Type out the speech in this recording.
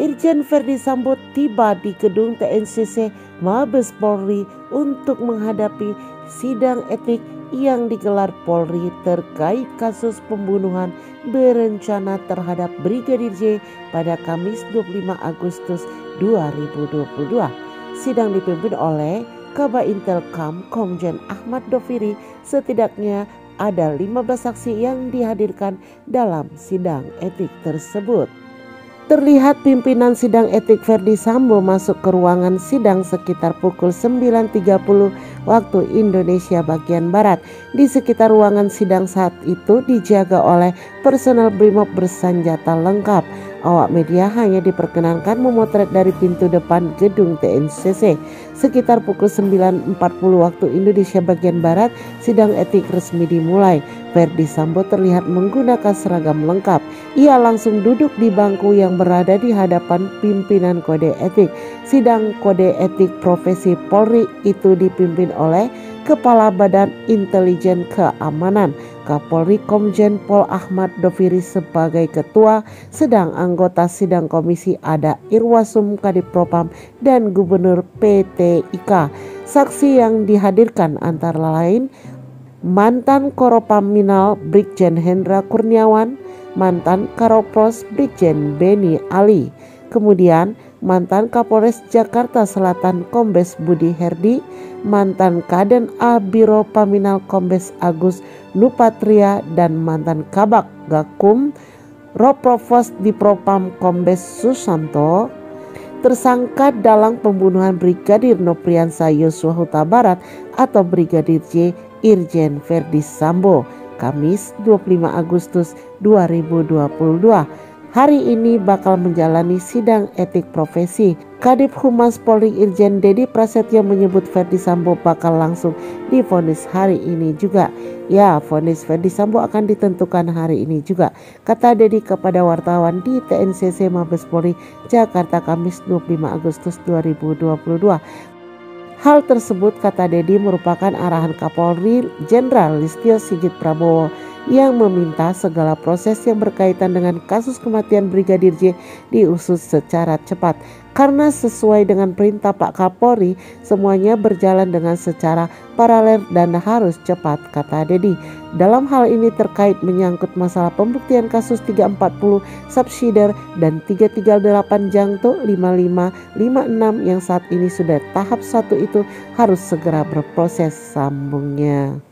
Irjen Verdi Sambo tiba di gedung TNCC Mabes Polri untuk menghadapi sidang etik yang digelar Polri terkait kasus pembunuhan berencana terhadap Brigadir J pada Kamis 25 Agustus 2022. Sidang dipimpin oleh Kaba Intelkam Komjen Ahmad Doviri setidaknya ada 15 saksi yang dihadirkan dalam sidang etik tersebut. Terlihat pimpinan sidang etik Verdi Sambo masuk ke ruangan sidang sekitar pukul 9.30 waktu Indonesia bagian Barat. Di sekitar ruangan sidang saat itu dijaga oleh personel BRIMOB bersenjata lengkap. Awak media hanya diperkenankan memotret dari pintu depan gedung TNCC. Sekitar pukul 9.40 waktu Indonesia bagian Barat, sidang etik resmi dimulai. Verdi Sambo terlihat menggunakan seragam lengkap. Ia langsung duduk di bangku yang berada di hadapan pimpinan kode etik. Sidang kode etik profesi Polri itu dipimpin oleh Kepala Badan Intelijen Keamanan Kapolri Komjen Pol Ahmad Doviri sebagai ketua, sedang anggota sidang komisi ada Irwasum Kadipropam dan Gubernur PT IKA. Saksi yang dihadirkan antara lain mantan Koropaminal Brigjen Hendra Kurniawan, mantan Karopos Brigjen Beni Ali, kemudian mantan Kapolres Jakarta Selatan Kombes Budi Herdi, mantan Kaden A Biro Paminal Kombes Agus Nupatria dan mantan Kabak Gakum Roprovos di Propam Kombes Susanto tersangka dalam pembunuhan Brigadir Nopriansa Yosua Huta Barat atau Brigadir J. Irjen Verdi Sambo Kamis 25 Agustus 2022 hari ini bakal menjalani sidang etik profesi. Kadip Humas Polri Irjen Dedi Prasetyo menyebut Ferdi Sambo bakal langsung difonis hari ini juga. Ya, vonis Ferdi Sambo akan ditentukan hari ini juga. Kata Dedi kepada wartawan di TNCC Mabes Polri Jakarta Kamis 25 Agustus 2022. Hal tersebut kata Dedi merupakan arahan Kapolri Jenderal Listio Sigit Prabowo yang meminta segala proses yang berkaitan dengan kasus kematian Brigadir J diusut secara cepat. Karena sesuai dengan perintah Pak Kapolri, semuanya berjalan dengan secara paralel dan harus cepat, kata Dedi. Dalam hal ini terkait menyangkut masalah pembuktian kasus 340 subsidiar dan 338 jangto 5556 yang saat ini sudah tahap satu itu harus segera berproses sambungnya.